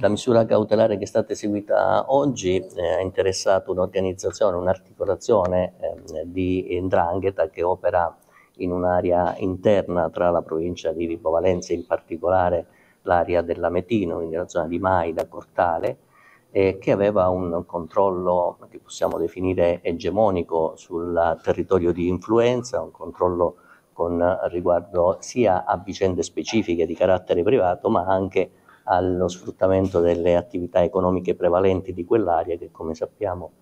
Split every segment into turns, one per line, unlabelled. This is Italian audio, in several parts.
La misura cautelare che è stata eseguita oggi eh, ha interessato un'organizzazione, un'articolazione eh, di Ndrangheta che opera in un'area interna tra la provincia di Vibo Valenza, in particolare l'area dell'Ametino, quindi la zona di Maida, Cortale, eh, che aveva un controllo che possiamo definire egemonico sul territorio di influenza, un controllo con riguardo sia a vicende specifiche di carattere privato, ma anche allo sfruttamento delle attività economiche prevalenti di quell'area che come sappiamo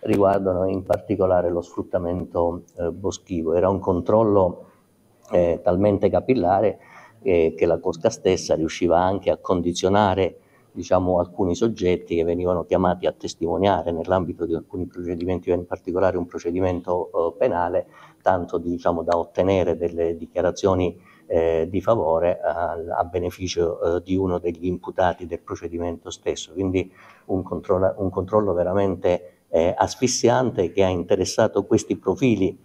riguardano in particolare lo sfruttamento eh, boschivo. Era un controllo eh, talmente capillare eh, che la Cosca stessa riusciva anche a condizionare diciamo, alcuni soggetti che venivano chiamati a testimoniare nell'ambito di alcuni procedimenti, in particolare un procedimento eh, penale, tanto diciamo, da ottenere delle dichiarazioni eh, di favore a, a beneficio eh, di uno degli imputati del procedimento stesso. Quindi un controllo, un controllo veramente eh, asfissiante che ha interessato questi profili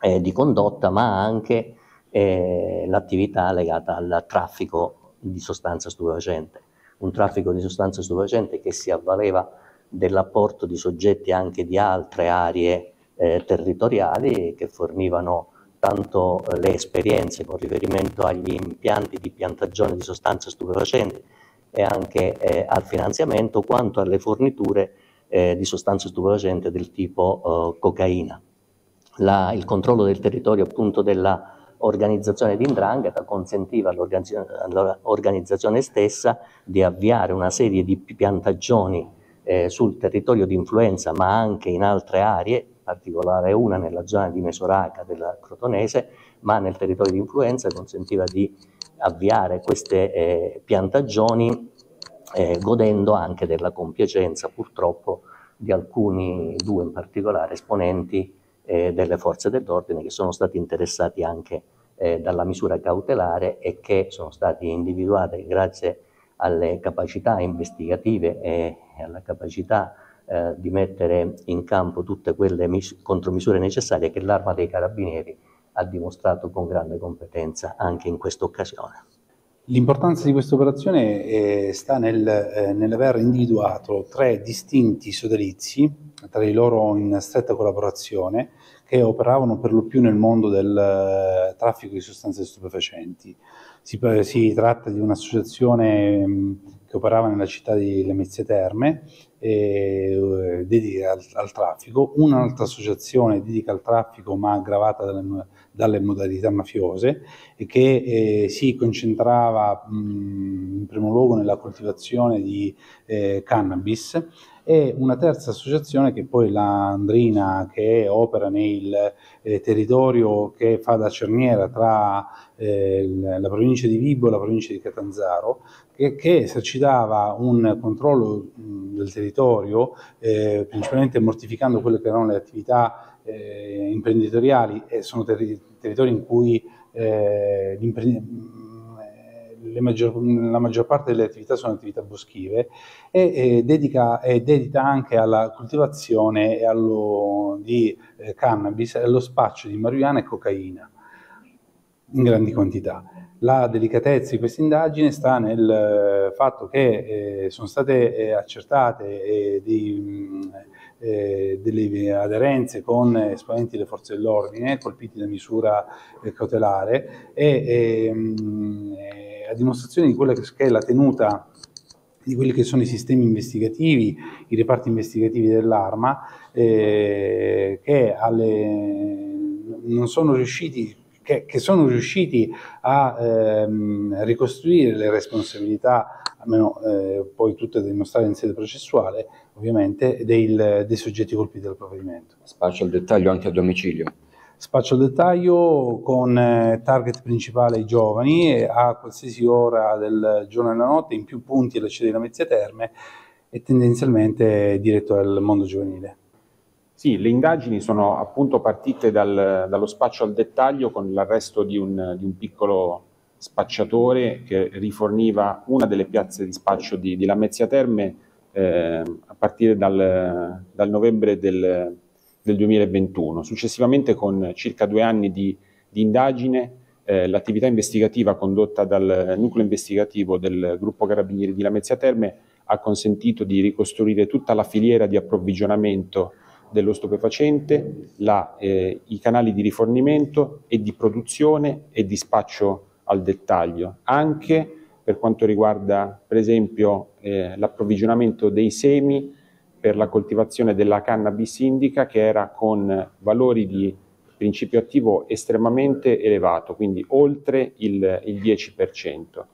eh, di condotta, ma anche eh, l'attività legata al traffico di sostanza stupefacente. Un traffico di sostanza stupefacente che si avvaleva dell'apporto di soggetti anche di altre aree eh, territoriali che fornivano tanto eh, le esperienze con riferimento agli impianti di piantagione di sostanze stupefacenti e anche eh, al finanziamento, quanto alle forniture eh, di sostanze stupefacenti del tipo eh, cocaina. La, il controllo del territorio appunto della organizzazione di Indrangheta consentiva all'organizzazione stessa di avviare una serie di piantagioni eh, sul territorio di influenza ma anche in altre aree particolare una nella zona di Mesoraca della Crotonese, ma nel territorio di influenza consentiva di avviare queste eh, piantagioni eh, godendo anche della compiacenza purtroppo di alcuni, due in particolare, esponenti eh, delle forze dell'ordine che sono stati interessati anche eh, dalla misura cautelare e che sono stati individuati grazie alle capacità investigative e alla capacità eh, di mettere in campo tutte quelle contromisure necessarie che l'Arma dei Carabinieri ha dimostrato con grande competenza anche in questa occasione.
L'importanza di questa operazione eh, sta nel, eh, nell'aver individuato tre distinti sodalizi, tra di loro in stretta collaborazione, che operavano per lo più nel mondo del eh, traffico di sostanze stupefacenti. Si, si tratta di un'associazione mm, che operava nella città di Lemezia Terme, eh, dedica al, al, traffico, un'altra associazione dedica al traffico ma aggravata dalle, dalle modalità mafiose e che eh, si concentrava mh, in primo luogo nella coltivazione di eh, cannabis. E una terza associazione che è poi la Andrina che opera nel eh, territorio che fa da cerniera tra eh, la provincia di Vibo e la provincia di Catanzaro che, esercitava un controllo del territorio eh, principalmente mortificando quelle che erano le attività eh, imprenditoriali e sono terri territori in cui eh, maggior, la maggior parte delle attività sono attività boschive e, e, dedica, e dedita anche alla coltivazione allo, di eh, cannabis e allo spaccio di marijuana e cocaina in grandi quantità. La delicatezza di questa indagine sta nel eh, fatto che eh, sono state eh, accertate eh, di, eh, delle aderenze con esponenti delle forze dell'ordine colpiti da misura eh, cautelare e ehm, a dimostrazione di quella che è la tenuta di quelli che sono i sistemi investigativi, i reparti investigativi dell'arma, che alle, non sono riusciti che, che, sono riusciti a ehm, ricostruire le responsabilità, almeno eh, poi tutte da dimostrare in sede processuale, ovviamente, dei, dei soggetti colpiti dal provvedimento.
Spaccio al dettaglio anche a domicilio.
Spaccio al dettaglio con eh, target principale i giovani a qualsiasi ora del giorno e della notte in più punti alla di Lamezia Terme e tendenzialmente diretto al mondo giovanile.
Sì, le indagini sono appunto partite dal, dallo spaccio al dettaglio con l'arresto di un, di un, piccolo spacciatore che riforniva una delle piazze di spaccio di, di Lamezia Terme eh, a partire dal, dal novembre del, del 2021. Successivamente con circa due anni di, di indagine eh, l'attività investigativa condotta dal nucleo investigativo del gruppo Carabinieri di Lamezia Terme ha consentito di ricostruire tutta la filiera di approvvigionamento dello stupefacente, la, eh, i canali di rifornimento e di produzione e dispaccio al dettaglio, anche per quanto riguarda per esempio eh, l'approvvigionamento dei semi per la coltivazione della cannabis indica che era con valori di principio attivo estremamente elevato, quindi oltre il, il 10%.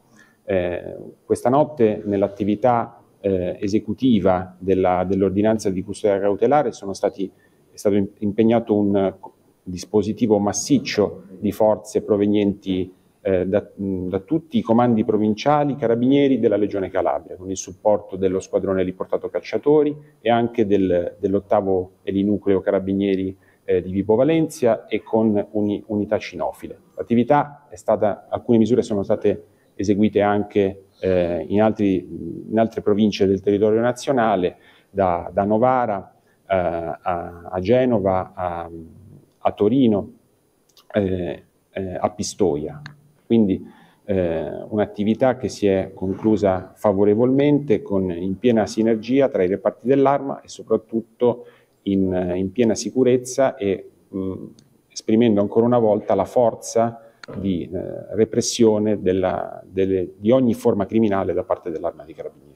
Eh, questa notte nell'attività eh, esecutiva dell'ordinanza di custodia cautelare stati, è stato impegnato un dispositivo massiccio di forze provenienti eh, da, da, tutti i comandi provinciali carabinieri della Legione Calabria, con il supporto dello squadrone riportato cacciatori e anche del, dell'ottavo elinucleo carabinieri eh, di Vibo Valencia e con uni, unità cinofile. L'attività è stata, alcune misure sono state eseguite anche eh, in, altri, in, altre province del territorio nazionale, da, da Novara eh, a, a, Genova, a, a Torino, eh, eh a Pistoia. Quindi eh, un'attività che si è conclusa favorevolmente, con, in piena sinergia tra i reparti dell'arma e soprattutto in, in piena sicurezza e mh, esprimendo ancora una volta la forza di eh, repressione della, delle, di ogni forma criminale da parte dell'arma dei carabinieri.